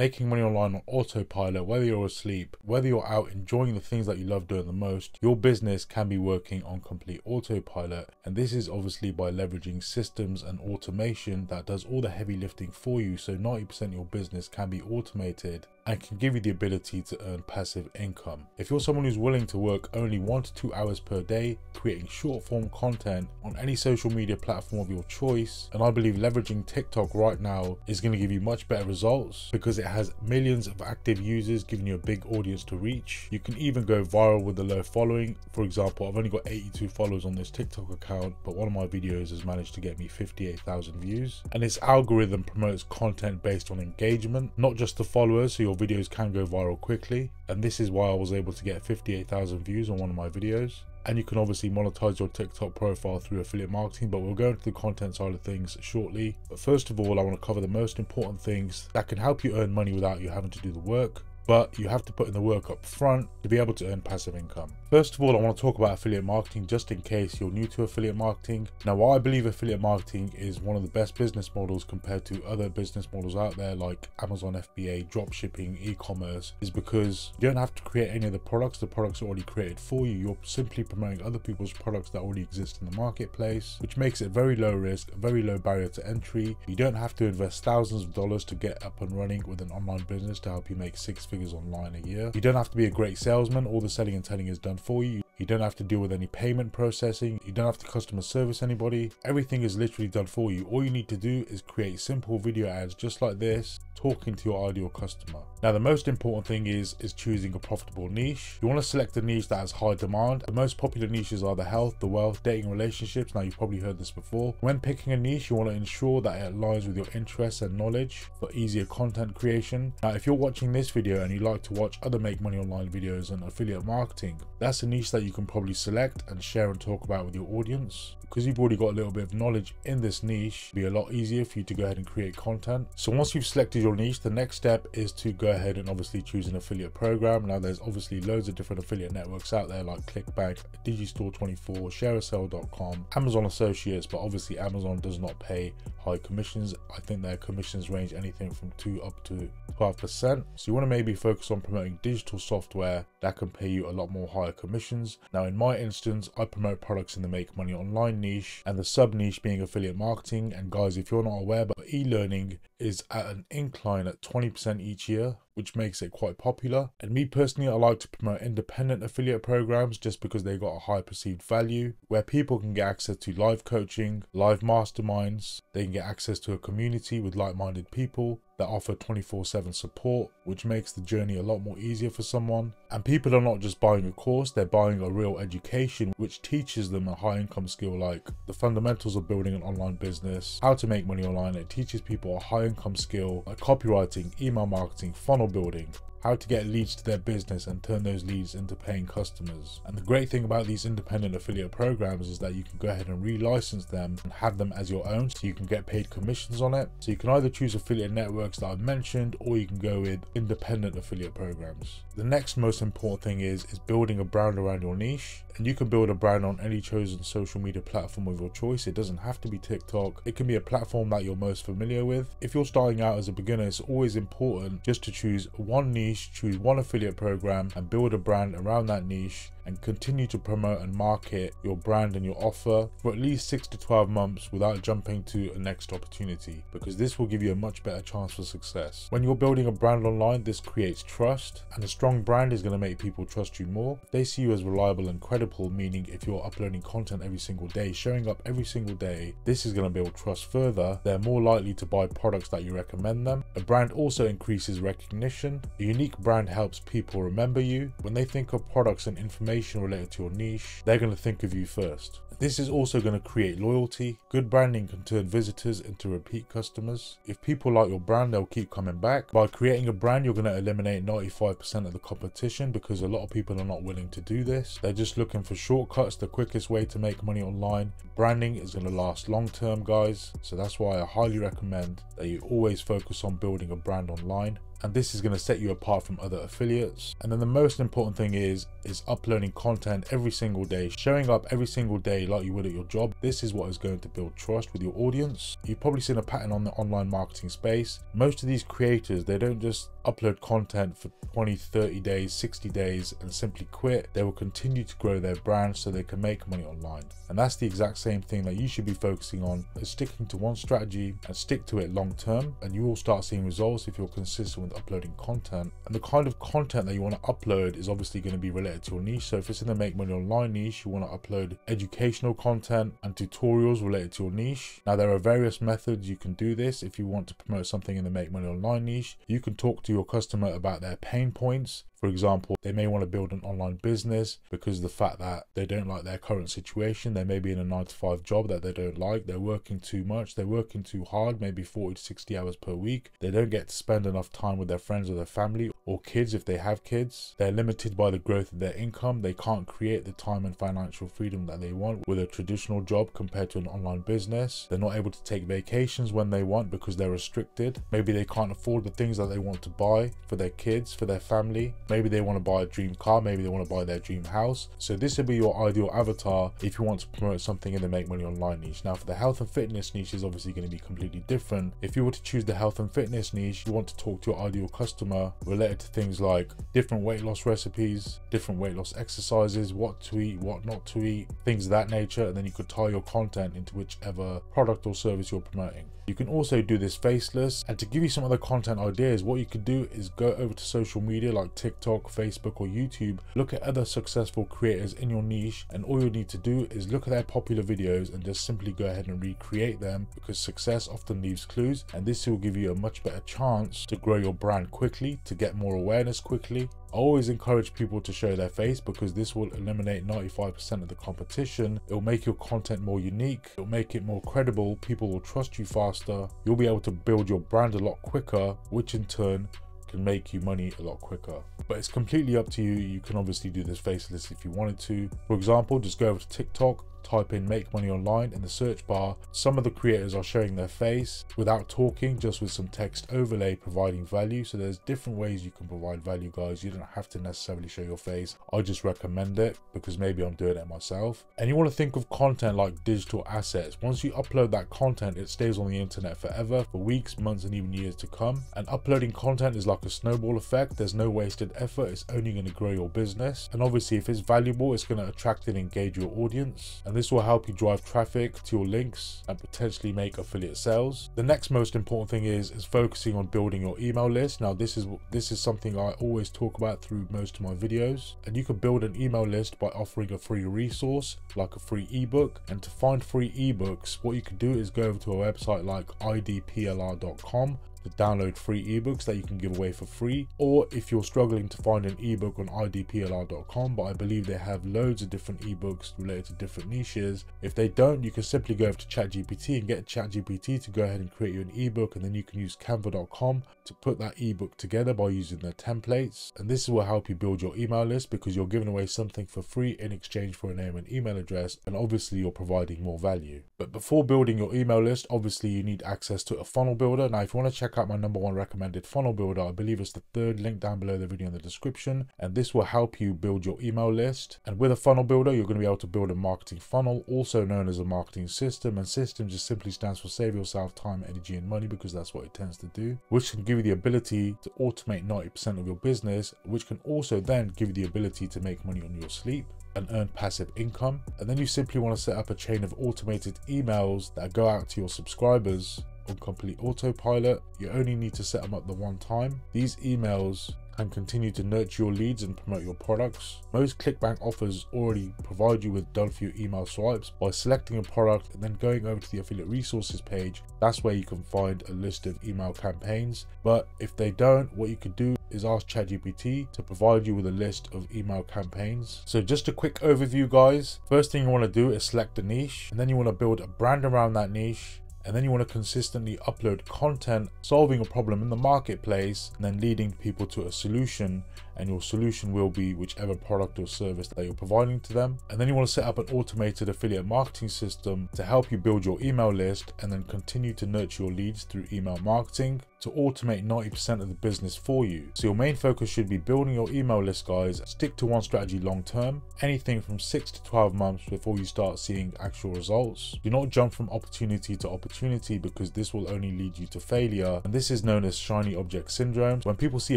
making money online on autopilot, whether you're asleep, whether you're out enjoying the things that you love doing the most, your business can be working on complete autopilot. And this is obviously by leveraging systems and automation that does all the heavy lifting for you. So 90% of your business can be automated and can give you the ability to earn passive income. If you're someone who's willing to work only one to two hours per day, creating short form content on any social media platform of your choice, and I believe leveraging TikTok right now is going to give you much better results because it has millions of active users giving you a big audience to reach. You can even go viral with a low following. For example, I've only got 82 followers on this TikTok account, but one of my videos has managed to get me 58,000 views. And its algorithm promotes content based on engagement, not just the followers, so your videos can go viral quickly. And this is why I was able to get 58,000 views on one of my videos and you can obviously monetize your TikTok profile through affiliate marketing, but we'll go into the content side of things shortly. But first of all, I want to cover the most important things that can help you earn money without you having to do the work but you have to put in the work up front to be able to earn passive income. First of all, I want to talk about affiliate marketing just in case you're new to affiliate marketing. Now, I believe affiliate marketing is one of the best business models compared to other business models out there like Amazon FBA, dropshipping, e-commerce, is because you don't have to create any of the products. The products are already created for you. You're simply promoting other people's products that already exist in the marketplace, which makes it very low risk, very low barrier to entry. You don't have to invest thousands of dollars to get up and running with an online business to help you make six figures online a year. You don't have to be a great salesman. All the selling and telling is done for you. You don't have to deal with any payment processing. You don't have to customer service anybody. Everything is literally done for you. All you need to do is create simple video ads just like this talking to your ideal customer. Now the most important thing is is choosing a profitable niche. You want to select a niche that has high demand. The most popular niches are the health, the wealth, dating, relationships. Now you've probably heard this before. When picking a niche, you want to ensure that it aligns with your interests and knowledge for easier content creation. Now if you're watching this video and you like to watch other make money online videos and affiliate marketing, that's a niche that you can probably select and share and talk about with your audience. Because you've already got a little bit of knowledge in this niche, be a lot easier for you to go ahead and create content. So once you've selected your niche, the next step is to go ahead and obviously choose an affiliate program. Now there's obviously loads of different affiliate networks out there like ClickBank, Digistore24, ShareASale.com, Amazon Associates, but obviously Amazon does not pay high commissions. I think their commissions range anything from 2 up to 12%. So you want to maybe focus on promoting digital software that can pay you a lot more higher commissions. Now in my instance, I promote products in the make money online niche and the sub niche being affiliate marketing. And guys, if you're not aware, but e-learning is at an incline at 20% each year, which makes it quite popular. And me personally, I like to promote independent affiliate programs just because they got a high perceived value where people can get access to live coaching, live masterminds, they can get access to a community with like-minded people that offer 24-7 support, which makes the journey a lot more easier for someone. And people are not just buying a course, they're buying a real education, which teaches them a high income skill like the fundamentals of building an online business, how to make money online. It teaches people a high income skill like copywriting, email marketing, funnel building, how to get leads to their business and turn those leads into paying customers. And the great thing about these independent affiliate programs is that you can go ahead and relicense them and have them as your own so you can get paid commissions on it. So you can either choose affiliate networks that I've mentioned or you can go with independent affiliate programs. The next most important thing is is building a brand around your niche and you can build a brand on any chosen social media platform of your choice. It doesn't have to be TikTok. It can be a platform that you're most familiar with. If you're starting out as a beginner, it's always important just to choose one niche choose one affiliate program and build a brand around that niche and continue to promote and market your brand and your offer for at least 6 to 12 months without jumping to a next opportunity because this will give you a much better chance for success. When you're building a brand online, this creates trust and a strong brand is going to make people trust you more. They see you as reliable and credible, meaning if you're uploading content every single day, showing up every single day, this is going to build trust further. They're more likely to buy products that you recommend them. A brand also increases recognition. A unique brand helps people remember you. When they think of products and information information related to your niche, they're going to think of you first. This is also going to create loyalty. Good branding can turn visitors into repeat customers. If people like your brand, they'll keep coming back. By creating a brand, you're going to eliminate 95% of the competition because a lot of people are not willing to do this. They're just looking for shortcuts, the quickest way to make money online. Branding is going to last long term, guys. So that's why I highly recommend that you always focus on building a brand online and this is going to set you apart from other affiliates. And then the most important thing is is uploading content every single day, showing up every single day like you would at your job. This is what is going to build trust with your audience. You've probably seen a pattern on the online marketing space. Most of these creators, they don't just upload content for 20, 30 days, 60 days and simply quit. They will continue to grow their brand so they can make money online. And that's the exact same thing that you should be focusing on is sticking to one strategy and stick to it long term and you will start seeing results if you're consistent with uploading content. And the kind of content that you want to upload is obviously going to be related to your niche. So if it's in the make money online niche, you want to upload educational content and tutorials related to your niche. Now there are various methods you can do this. If you want to promote something in the make money online niche, you can talk to your customer about their pain points for example, they may want to build an online business because of the fact that they don't like their current situation. They may be in a nine to five job that they don't like. They're working too much. They're working too hard, maybe 40 to 60 hours per week. They don't get to spend enough time with their friends or their family or kids if they have kids. They're limited by the growth of their income. They can't create the time and financial freedom that they want with a traditional job compared to an online business. They're not able to take vacations when they want because they're restricted. Maybe they can't afford the things that they want to buy for their kids, for their family. Maybe they want to buy a dream car, maybe they want to buy their dream house. So this would be your ideal avatar if you want to promote something in the make money online niche. Now for the health and fitness niche is obviously going to be completely different. If you were to choose the health and fitness niche, you want to talk to your ideal customer related to things like different weight loss recipes, different weight loss exercises, what to eat, what not to eat, things of that nature. And then you could tie your content into whichever product or service you're promoting. You can also do this faceless and to give you some other content ideas, what you could do is go over to social media like TikTok, Facebook or YouTube, look at other successful creators in your niche and all you need to do is look at their popular videos and just simply go ahead and recreate them because success often leaves clues and this will give you a much better chance to grow your brand quickly, to get more awareness quickly I always encourage people to show their face because this will eliminate 95% of the competition. It will make your content more unique. It will make it more credible. People will trust you faster. You'll be able to build your brand a lot quicker, which in turn can make you money a lot quicker. But it's completely up to you. You can obviously do this faceless if you wanted to. For example, just go over to TikTok, type in make money online in the search bar some of the creators are showing their face without talking just with some text overlay providing value. So there's different ways you can provide value guys. You don't have to necessarily show your face. I just recommend it because maybe i'm doing it myself. And you want to think of content like digital assets. Once you upload that content it stays on the internet forever for weeks months and even years to come. And uploading content is like a snowball effect. There's no wasted effort. It's only going to grow your business. And obviously if it's valuable it's going to attract and engage your audience. And this will help you drive traffic to your links and potentially make affiliate sales. The next most important thing is is focusing on building your email list. Now this is this is something I always talk about through most of my videos and you can build an email list by offering a free resource like a free ebook and to find free ebooks what you can do is go over to a website like idplr.com to download free ebooks that you can give away for free or if you're struggling to find an ebook on idplr.com but i believe they have loads of different ebooks related to different niches. If they don't you can simply go over to chatgpt and get chatgpt to go ahead and create you an ebook and then you can use canva.com to put that ebook together by using their templates. And this will help you build your email list because you're giving away something for free in exchange for a name and email address and obviously you're providing more value. But before building your email list obviously you need access to a funnel builder. Now if you want to check check out my number one recommended funnel builder. I believe it's the third link down below the video in the description. And this will help you build your email list. And with a funnel builder, you're going to be able to build a marketing funnel, also known as a marketing system. And system just simply stands for save yourself time, energy, and money because that's what it tends to do, which can give you the ability to automate 90% of your business, which can also then give you the ability to make money on your sleep and earn passive income. And then you simply want to set up a chain of automated emails that go out to your subscribers on complete autopilot. You only need to set them up the one time. These emails can continue to nurture your leads and promote your products. Most ClickBank offers already provide you with done for you email swipes by selecting a product and then going over to the affiliate resources page. That's where you can find a list of email campaigns. But if they don't, what you could do is ask ChatGPT to provide you with a list of email campaigns. So just a quick overview guys. First thing you want to do is select a niche and then you want to build a brand around that niche and then you want to consistently upload content solving a problem in the marketplace and then leading people to a solution and your solution will be whichever product or service that you're providing to them. And then you want to set up an automated affiliate marketing system to help you build your email list and then continue to nurture your leads through email marketing to automate 90% of the business for you. So your main focus should be building your email list guys. Stick to one strategy long term, anything from 6 to 12 months before you start seeing actual results. Do not jump from opportunity to opportunity because this will only lead you to failure. And this is known as shiny object syndrome. When people see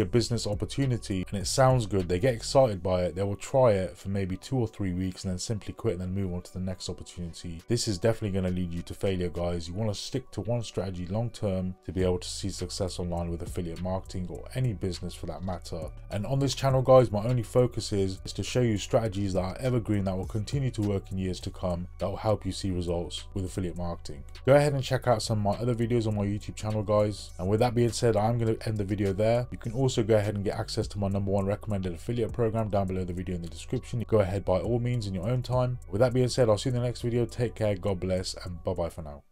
a business opportunity and it's sounds good, they get excited by it, they will try it for maybe two or three weeks and then simply quit and then move on to the next opportunity. This is definitely going to lead you to failure, guys. You want to stick to one strategy long term to be able to see success online with affiliate marketing or any business for that matter. And on this channel, guys, my only focus is, is to show you strategies that are evergreen that will continue to work in years to come that will help you see results with affiliate marketing. Go ahead and check out some of my other videos on my YouTube channel, guys. And with that being said, I'm going to end the video there. You can also go ahead and get access to my number one recommended affiliate program down below the video in the description. Go ahead by all means in your own time. With that being said, I'll see you in the next video. Take care, God bless, and bye bye for now.